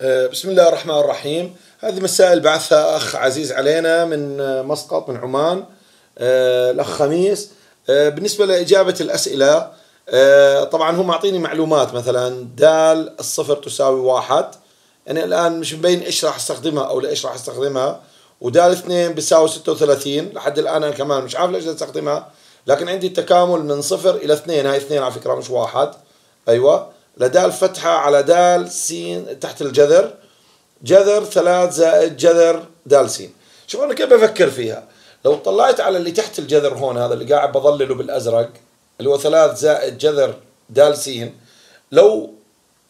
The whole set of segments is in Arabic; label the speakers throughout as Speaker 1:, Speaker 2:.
Speaker 1: آه، بسم الله الرحمن الرحيم. هذه مسائل بعثها أخ عزيز علينا من آه، مسقط من عمان. آه، الأخ خميس. بالنسبة لإجابة الأسئلة طبعا هو معطيني معلومات. مثلا دال الصفر تساوي واحد. يعني الآن مش مبين إيش راح أستخدمها أو لإيش راح أستخدمها. ودال اثنين بيساوي 36 لحد الآن أنا كمان مش عارف ليش أستخدمها. لكن عندي التكامل من صفر إلى اثنين. هاي اثنين على فكرة مش واحد. أيوة. لدال فتحة على دال سين تحت الجذر. جذر ثلاث زائد جذر دال سين. شوف أنا كيف بفكر فيها؟ لو طلعت على اللي تحت الجذر هون هذا اللي قاعد بظلله بالأزرق اللي هو ثلاث زائد جذر دال سين لو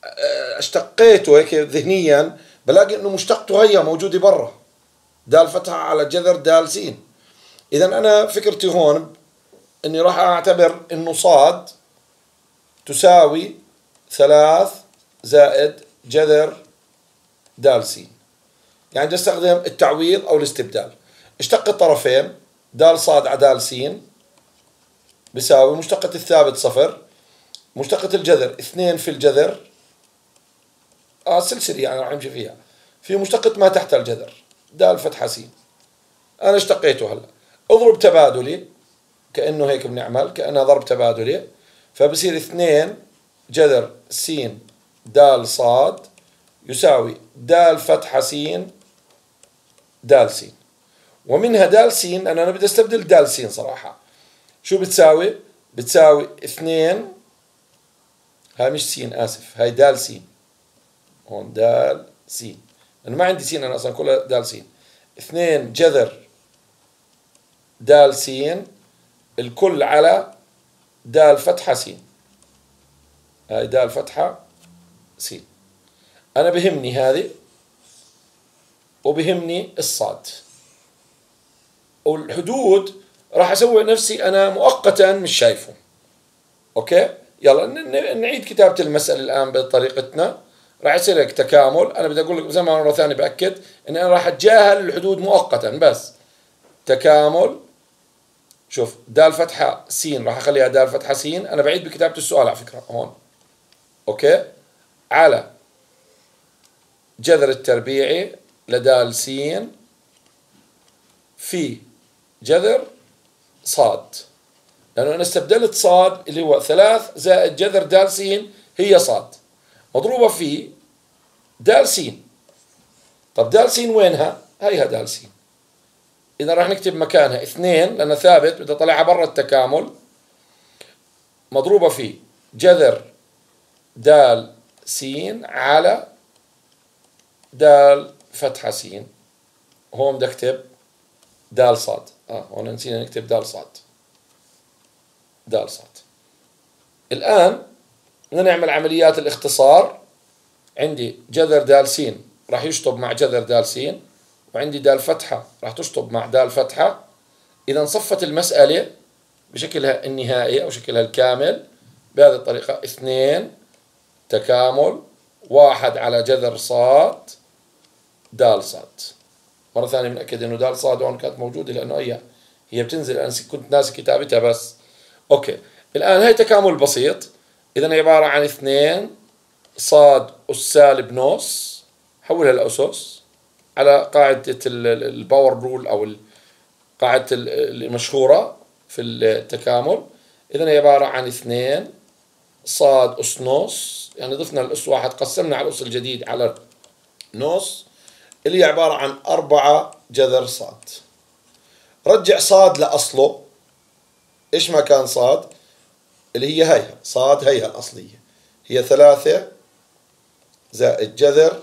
Speaker 1: آه، اشتقيته هيك ذهنيا بلاقي إنه مشتقته هي موجودة برا. دال فتحة على جذر دال سين. اذا أنا فكرتي هون إني راح أعتبر إنه صاد تساوي ثلاث زائد جذر دال سين يعني بدي استخدم التعويض أو الاستبدال. اشتق الطرفين دال صاد على دال سين بيساوي مشتقة الثابت صفر مشتقة الجذر اثنين في الجذر. آه سلسلة يعني راح نمشي فيها. في مشتقة ما تحت الجذر دال فتحة سين. أنا اشتقيته هلا. اضرب تبادلي كأنه هيك بنعمل كأنها ضرب تبادلي فبصير اثنين جذر س د صاد. يساوي د فتحة س د س ومنها د س أنا أنا بدي أستبدل د س صراحة. شو بتساوي؟ بتساوي اثنين. هاي مش س آسف. هاي د س هون د س أنا ما عندي س أنا أصلا كلها د س اثنين جذر د س الكل على د فتحة س هاي دال فتحة سين. أنا بهمني هذه وبهمني الصاد. والحدود راح أسوي نفسي أنا مؤقتا مش شايفه. okay؟ يلا نعيد كتابة المسألة الآن بطريقتنا. راح يصير لك تكامل. أنا بدي أقول لك زي ما مرة ثانية بأكد إن أنا راح أتجاهل الحدود مؤقتا بس. تكامل. شوف دال فتحة سين. راح أخليها دال فتحة سين. أنا بعيد بكتابة السؤال على فكرة. هون okay؟ على جذر التربيعي لدال سين في جذر صاد. لأنه أنا استبدلت صاد اللي هو ثلاث زائد جذر دال سين هي صاد. مضروبة في دال سين. طب دال سين وينها؟ هيها دال سين. إذا راح نكتب مكانها. اثنين لأنها ثابت بدي أطلعها برا التكامل. مضروبة في جذر دال سين على دال فتحة سين. هون بدي اكتب دال صاد. آه هون نسينا نكتب دال صاد. دال صاد. الآن بدنا نعمل عمليات الاختصار. عندي جذر دال سين راح يشطب مع جذر دال سين وعندي دال فتحة راح تشطب مع دال فتحة. إذا صفت المسألة بشكلها النهائي أو شكلها الكامل بهذه الطريقة. اثنين تكامل واحد على جذر صاد دال صاد. مرة ثانية بنأكد إنه دال صاد هون كانت موجودة لأنه هي هي بتنزل أنا كنت ناسي كتابتها بس. Okay. الآن هي تكامل بسيط. إذا عبارة عن اثنين صاد أس سالب نص. حولها لأسس على قاعدة ال power rule أو قاعدة المشهورة في التكامل. إذا عبارة عن اثنين صاد أس نص. يعني ضفنا الأس واحد قسمنا على الأس الجديد على نص. اللي هي عبارة عن أربعة جذر صاد. رجع صاد لأصله. إيش ما كان صاد؟ اللي هي هيها صاد هيها الأصلية. هي ثلاثة زائد جذر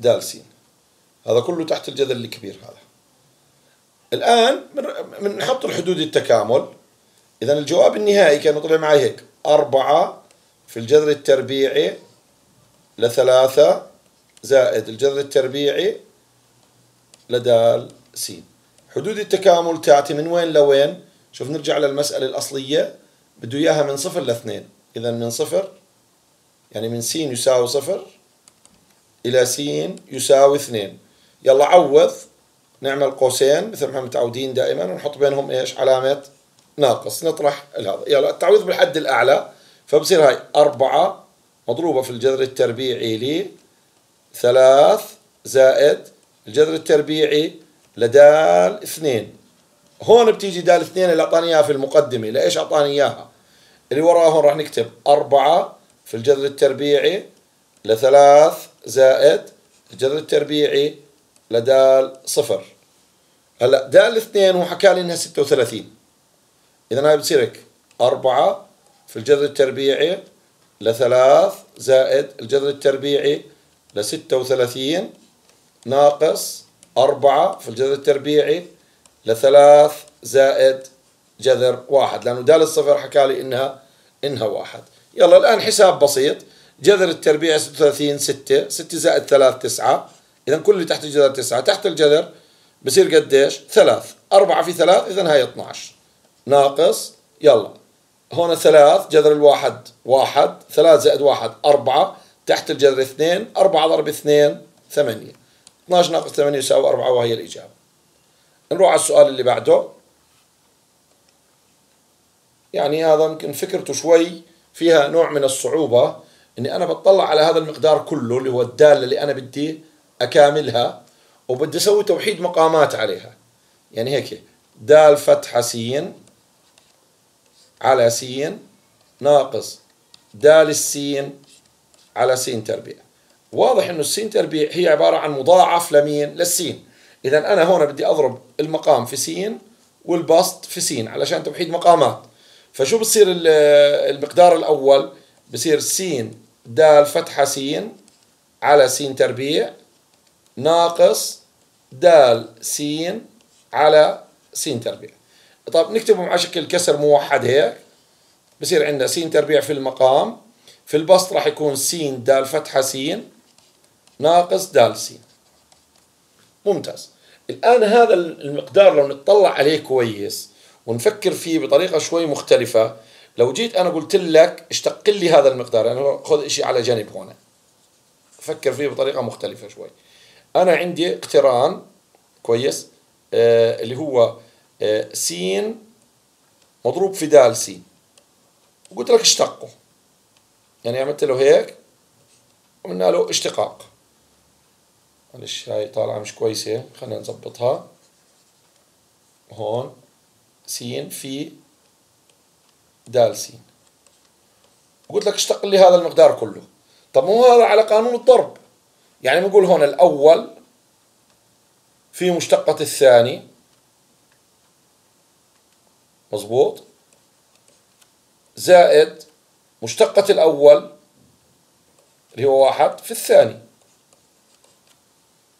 Speaker 1: دالسين. هذا كله تحت الجذر الكبير هذا. الآن بنحط الحدود التكامل. إذا الجواب النهائي كان طلع معي هيك. أربعة في الجذر التربيعي لثلاثة زائد الجذر التربيعي لدال س. حدود التكامل تأتي من وين لوين؟ شوف نرجع للمسألة الأصلية. بده إياها من صفر لاثنين. إذا من صفر يعني من س يساوي صفر إلى س يساوي اثنين. يلا عوض نعمل قوسين مثل ما متعودين دائما ونحط بينهم إيش؟ علامة ناقص نطرح هذا يلا التعويض بالحد الأعلى فبصير هاي أربعة مضروبة في الجذر التربيعي ل ثلاث زائد الجذر التربيعي لدال اثنين. هون بتيجي دال اثنين اللي أعطاني إياها في المقدمة. ليش أعطاني إياها؟ اللي وراها هون راح نكتب أربعة في الجذر التربيعي لثلاث زائد الجذر التربيعي لدال صفر. هلا دال اثنين هو حكى لي إنها 36 إذا هاي بتصير هيك. 4 في الجذر التربيعي لثلاث زائد الجذر التربيعي ل 36 ناقص 4 في الجذر التربيعي لثلاث زائد جذر واحد. لأنه دال الصفر حكى لي إنها إنها واحد. يلا الآن حساب بسيط. جذر التربيع 36 6 6 زائد 3 9 إذا كل اللي تحت الجذر 9 تحت الجذر بصير قديش؟ ثلاث. أربعة في ثلاث إذا هاي 12 ناقص يلا. هون ثلاث جذر الواحد واحد ثلاث زائد واحد أربعة تحت الجذر اثنين أربعة ضرب اثنين ثمانية. 12 ناقص 8 يساوي 4 وهي الإجابة. نروح على السؤال اللي بعده. يعني هذا يمكن فكرته شوي فيها نوع من الصعوبة إني أنا بطلع على هذا المقدار كله اللي هو الدالة اللي أنا بدي أكاملها وبدي أسوي توحيد مقامات عليها. يعني هيك دال فتحة سين. على سين ناقص دال السين على سين تربيع. واضح إنه السين تربيع هي عبارة عن مضاعف لمين؟ للسين. إذا أنا هون بدي أضرب المقام في سين والبسط في سين علشان توحيد مقامات. فشو بصير المقدار الأول؟ بصير س د فتحة س على س تربيع ناقص د س على س تربيع. طب نكتبهم على شكل كسر موحد هيك. بصير عندنا س تربيع في المقام. في البسط راح يكون س د فتحة س ناقص د س ممتاز. الآن هذا المقدار لو نطلع عليه كويس ونفكر فيه بطريقة شوي مختلفة لو جيت أنا قلت لك اشتق لي هذا المقدار يعني خذ شيء على جنب هنا فكر فيه بطريقة مختلفة شوي. أنا عندي اقتران كويس آه اللي هو س مضروب في دال س وقلت لك اشتقه. يعني عملت له هيك وقلنا له اشتقاق. معلش هاي طالعة مش كويسة خلينا نظبطها. هون س في د س وقلت لك اشتق لي هذا المقدار كله. طب مو هذا على قانون الضرب؟ يعني بنقول هون الأول في مشتقة الثاني مظبوط زائد مشتقة الأول اللي هو واحد في الثاني.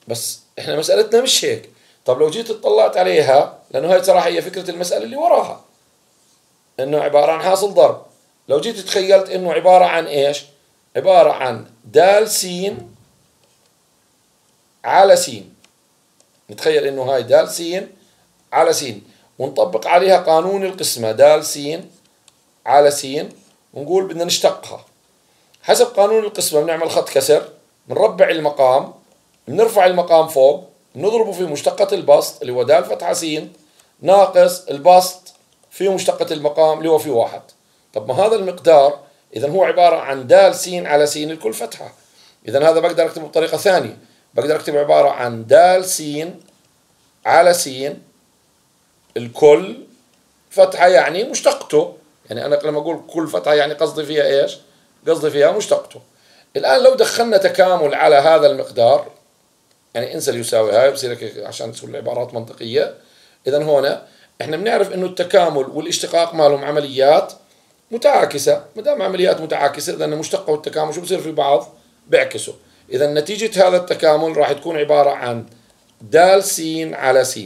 Speaker 1: بس إحنا مسألتنا مش هيك. طب لو جيت اطلعت عليها لأنه هاي صراحة هي فكرة المسألة اللي وراها. إنه عبارة عن حاصل ضرب. لو جيت تخيلت إنه عبارة عن إيش؟ عبارة عن دال سين على سين. نتخيل إنه هاي دال سين على سين. ونطبق عليها قانون القسمة دال سين على سين ونقول بدنا نشتقها. حسب قانون القسمة بنعمل خط كسر بنربع المقام بنرفع المقام فوق نضربه في مشتقة البسط اللي هو د فتحة س ناقص البسط في مشتقة المقام اللي هو في واحد. طب ما هذا المقدار إذا هو عبارة عن د س على س الكل فتحة. إذا هذا بقدر أكتبه بطريقة ثانية. بقدر أكتب عبارة عن د س على س الكل فتحة يعني مشتقته. يعني أنا لما أقول كل فتحة يعني قصدي فيها إيش؟ قصدي فيها مشتقته. الآن لو دخلنا تكامل على هذا المقدار يعني إنسى يساوي هاي بصير عشان تكون العبارات منطقية. اذا هنا إحنا بنعرف إنه التكامل والاشتقاق مالهم عمليات متعاكسة. ما دام عمليات متعاكسة اذا المشتقه والتكامل شو بصير في بعض؟ بيعكسوا. اذا نتيجة هذا التكامل راح تكون عبارة عن د س على س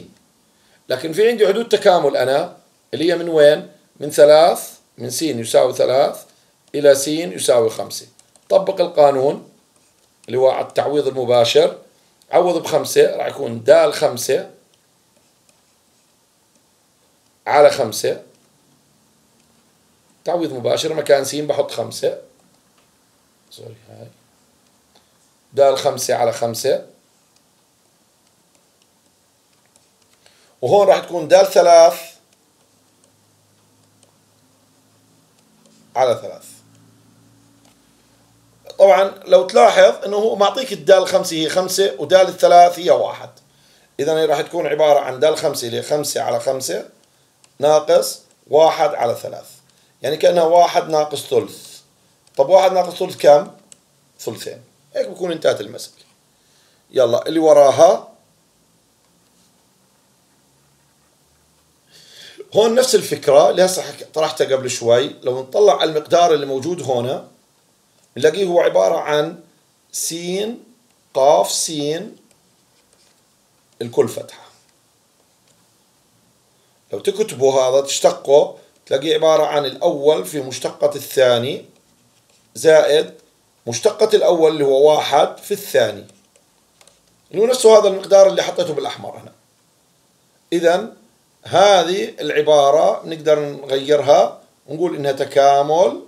Speaker 1: لكن في عندي حدود تكامل أنا اللي هي من وين؟ من ثلاث من س يساوي ثلاث إلى س يساوي خمسة. طبق القانون اللي هو التعويض المباشر عوض بخمسة راح يكون دال خمسة على خمسة. تعويض مباشر مكان سين بحط خمسة. سوري هاي. دال خمسة على خمسة. وهون راح تكون دال ثلاث على ثلاث. طبعا لو تلاحظ إنه هو معطيك الدال الخمسة هي خمسة ودال الثلاث هي واحد. اذا هي راح تكون عبارة عن دال خمسة اللي هي خمسة على خمسة ناقص واحد على ثلاث. يعني كأنها واحد ناقص ثلث. طب واحد ناقص ثلث كم؟ ثلثين. هيك بكون انتهت المسألة. يلا اللي وراها هون نفس الفكرة اللي هسه طرحتها قبل شوي. لو نطلع على المقدار اللي موجود هنا نلاقيه هو عبارة عن س قاف س الكل فتحة. لو تكتبوا هذا تشتقه تلاقيه عبارة عن الأول في مشتقة الثاني زائد مشتقة الأول اللي هو واحد في الثاني. اللي هو نفسه هذا المقدار اللي حطيته بالأحمر هنا. إذا هذه العبارة نقدر نغيرها ونقول إنها تكامل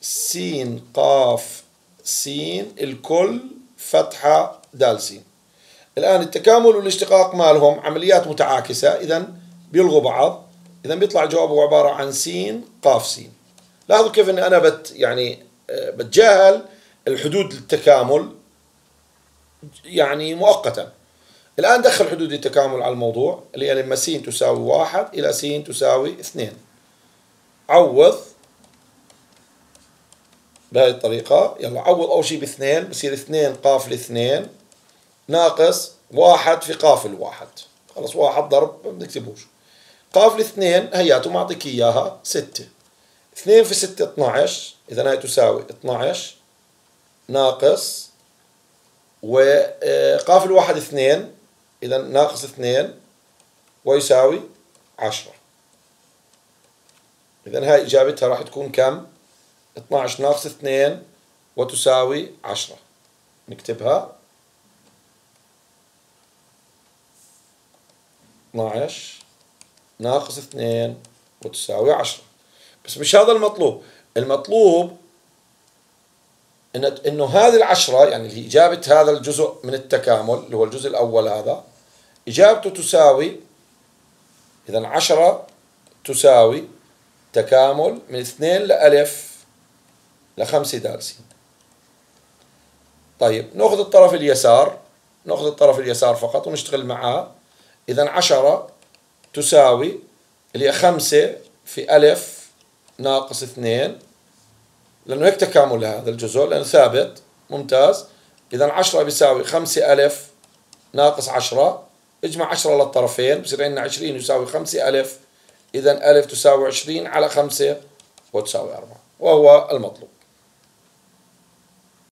Speaker 1: س قاف س الكل فتحة دال س الآن التكامل والاشتقاق مالهم عمليات متعاكسة إذا بيلغوا بعض. إذا بيطلع الجواب هو عبارة عن س قاف س لاحظوا كيف أني أنا بت يعني آه، بتجاهل الحدود التكامل يعني مؤقتا. الآن دخل حدود التكامل على الموضوع اللي هي لما س تساوي واحد إلى س تساوي اثنين. عوض بهذه الطريقة. يلا عوض أول شيء باثنين بصير اثنين قاف الاثنين ناقص واحد في قاف الواحد. خلص واحد ضرب ما بنكتبوش قاف الاثنين هياته معطيك إياها ستة. اثنين في ستة 12 إذا هي تساوي 12 ناقص وقاف الواحد اثنين إذا ناقص اثنين ويساوي عشرة. إذا هاي إجابتها راح تكون كم؟ 12 ناقص 2 وتساوي 10 نكتبها. 12 ناقص 2 وتساوي 10 بس مش هذا المطلوب. المطلوب إن إنه هذه العشرة يعني اللي إجابة هذا الجزء من التكامل اللي هو الجزء الأول هذا إجابته تساوي إذا عشرة تساوي تكامل من اثنين لألف لخمسة دارسين. طيب نأخذ الطرف اليسار نأخذ الطرف اليسار فقط ونشتغل معاه إذا عشرة تساوي اللي خمسة في ألف ناقص اثنين لأنه هيك تكامل هذا الجزء لأنه ثابت ممتاز. إذا عشرة بيساوي خمسة ألف ناقص عشرة اجمع عشرة للطرفين بصير عندنا عشرين يساوي خمسة ألف. إذا ألف تساوي عشرين على خمسة وتساوي أربعة. وهو المطلوب.